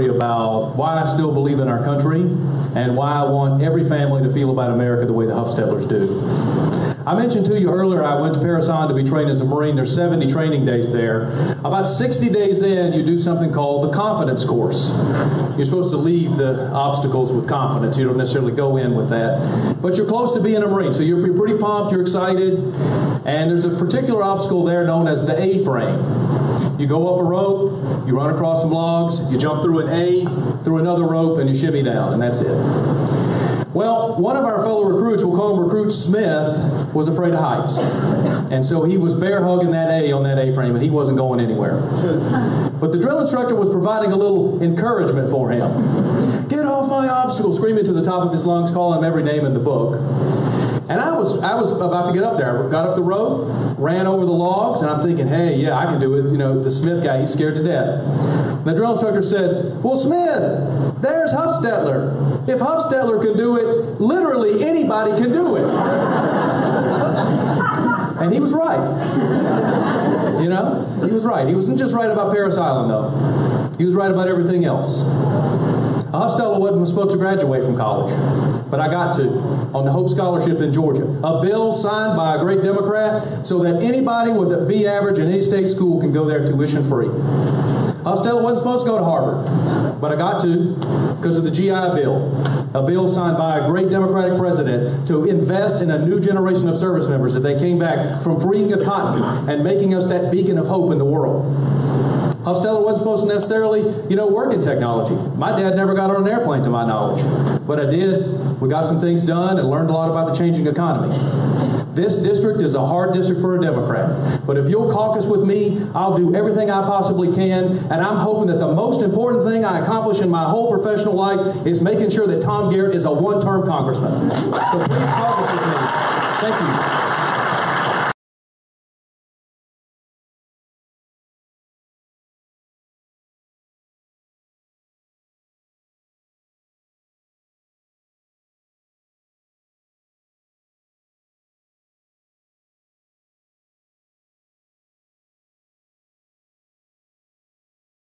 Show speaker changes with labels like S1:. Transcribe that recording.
S1: uh, why I still believe in our country and why I want every family to feel about America the way the Huffstetlers do. I mentioned to you earlier I went to Parris Island to be trained as a Marine. There's 70 training days there. About 60 days in, you do something called the confidence course. You're supposed to leave the obstacles with confidence. You don't necessarily go in with that. But you're close to being a Marine, so you're pretty pumped, you're excited. And there's a particular obstacle there known as the A-frame. You go up a rope, you run across some logs, you jump through an A, through another rope, and you shimmy down, and that's it. Well, one of our fellow recruits, we'll call him Recruit Smith, was afraid of heights. And so he was bear hugging that A on that A frame, and he wasn't going anywhere. But the drill instructor was providing a little encouragement for him. Get off my obstacle, screaming to the top of his lungs, calling him every name in the book. And I was I was about to get up there. I got up the rope, ran over the logs, and I'm thinking, hey, yeah, I can do it. You know, the Smith guy, he's scared to death. The drill instructor said, well, Smith, there's Huffstetler. If Huffstetler can do it, literally anybody can do it. and he was right. You know, he was right. He wasn't just right about Parris Island, though. He was right about everything else. Huffstetler wasn't supposed to graduate from college, but I got to on the Hope Scholarship in Georgia. A bill signed by a great Democrat so that anybody with a B average in any state school can go there tuition free. Huffstetler wasn't supposed to go to Harvard, but I got to because of the GI Bill, a bill signed by a great Democratic president to invest in a new generation of service members as they came back from freeing the continent and making us that beacon of hope in the world. Huffstetler wasn't supposed to necessarily, you know, work in technology. My dad never got on an airplane, to my knowledge. But I did. We got some things done and learned a lot about the changing economy. This district is a hard district for a Democrat. But if you'll caucus with me, I'll do everything I possibly can. And I'm hoping that the most important thing I accomplish in my whole professional life is making sure that Tom Garrett is a one term congressman. So